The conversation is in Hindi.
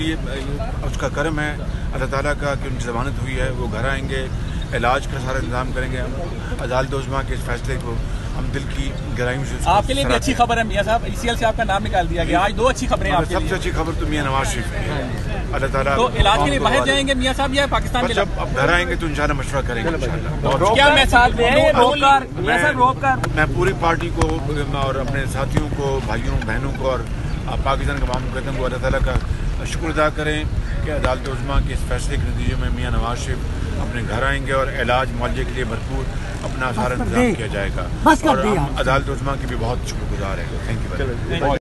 लिए उसका कर्म है। अल्लाह ताला का कि उनकी जमानत हुई है वो घर आएँगे इलाज का सारा इंतज़ाम करेंगे। हम अदालत उजमा के इस फैसले को हम दिल की गहराई से आपके लिए भी अच्छी खबर है मियाँ साहब। ईसीएल से आपका नाम निकाल दिया गया। आज दो अच्छी खबरें आपके सबसे अच्छी खबर तो मियाँ नवाज़ शरीफ की है। अल्लाह ताला तो इलाज के लिए बाहर जाएँगे मियाँ साहब या पाकिस्तान के जब अब घर आएँगे तो इंशाल्लाह मशवरा करेंगे क्या मैसेज मैं पूरी पार्टी को और अपने साथियों को भाइयों बहनों को और पाकिस्तान के माम मुकदम को अल्लाह ताली का शुक्र अदा करें कि अदालत उजमा के इस फैसले के नतीजे में मियाँ नवाज़ शरीफ अपने घर आएँगे और इलाज मुआवजे के लिए भरपूर अपना सारा इंतज़ाम किया जाएगा। और हम अदालत उजमा की भी बहुत शुक्रगुजार है। Thank you